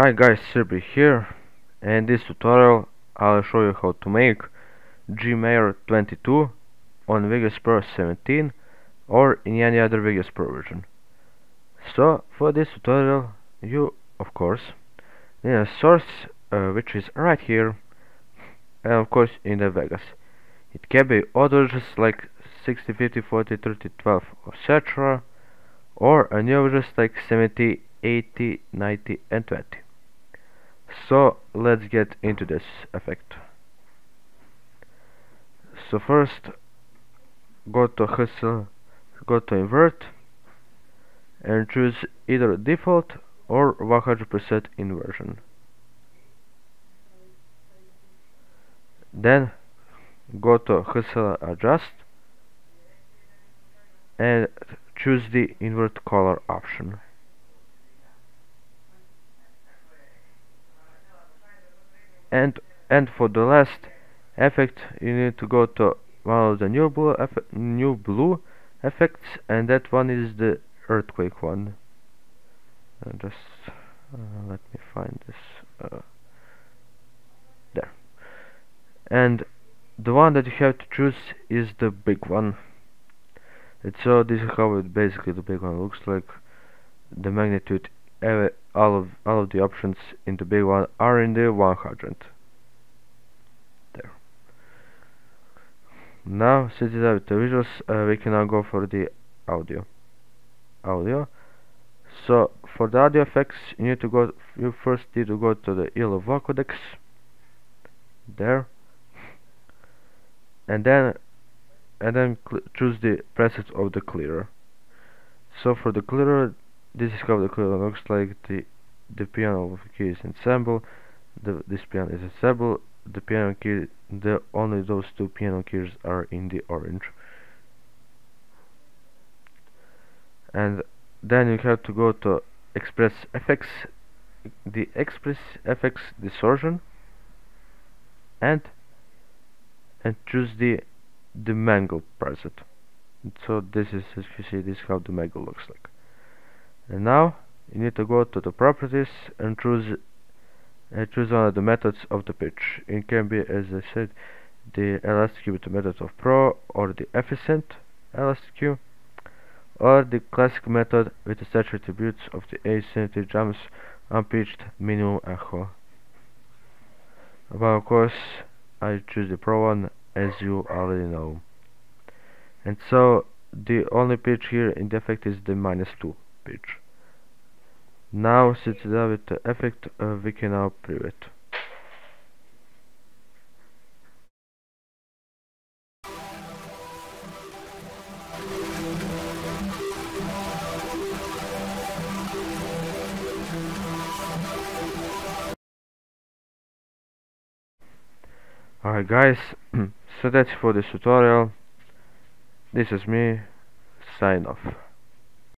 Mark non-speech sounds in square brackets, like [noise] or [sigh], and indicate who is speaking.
Speaker 1: Hi guys, Sirby here and in this tutorial I'll show you how to make G Major 22 on Vegas Pro 17 or in any other Vegas Pro version. So for this tutorial you of course need a source uh, which is right here and of course in the Vegas. It can be other just like 60, 50, 40, 30, 12 etc or a new just like 70, 80, 90 and 20. So let's get into this effect. So first go to hustle, go to invert and choose either default or 100% inversion. Then go to hustle adjust and choose the invert color option. And and for the last effect you need to go to one of the NewBlue new blue effects and that one is the earthquake one. Just uh, let me find this uh, there. And the one that you have to choose is the big one. And so this is how it basically the big one looks like. The magnitude all of all of the options in the big one are in the 100 there. Now since we have the visuals uh, we can now go for the audio. Audio. So for the audio effects you need to go you first need to go to the ELO vocodex there. And then and then choose the preset of the clearer. So for the clearer this is how the clearer looks like the the piano key is ensemble. The, this piano is ensemble. The piano key the only those two piano keys are in the orange. And then you have to go to express FX the express FX distortion and and choose the the mangle preset so this is as you see this is how the mangle looks like and now you need to go to the properties and choose uh, choose one of the methods of the pitch. It can be as I said the elastic method of pro or the efficient elastic or the classic method with the set attributes of the asymmetry drums unpitched minimum echo but of course I choose the pro one as you already know. And so the only pitch here in the effect is the minus 2 pitch now since we have the effect uh, we can now preview it Alright guys, [clears throat] so that's for this tutorial. This is me, sign off.